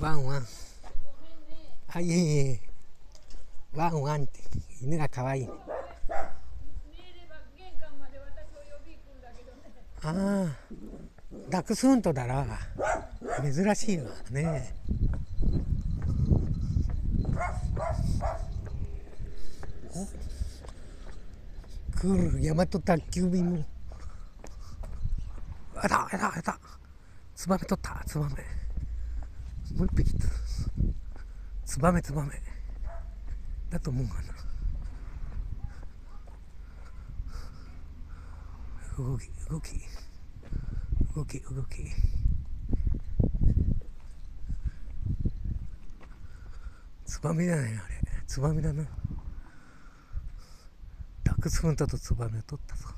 ワンワン。あいえいえワンワンって。犬が可愛い。ねああダックスフントだら。珍しいわね。お来る大和宅急便。もあたあたあたツバメ取ったツバメ。もう一匹ツバメツバメだと思うかな。動き動き。動き動き。ツバメじゃないあれ。ツバメだな。ダックスフントとツバメを取ったぞ。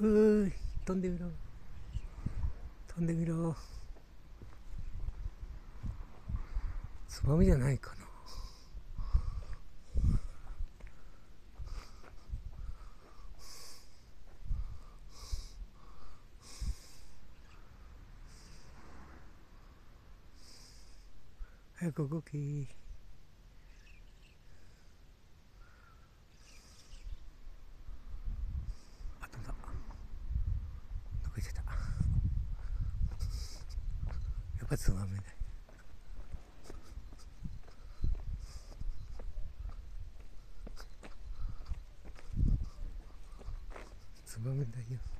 うー飛んでみろ。飛んでみろ。つばみじゃないかな。早く動きあ飛んだどこ行ってたやっぱつまめないつまめないよ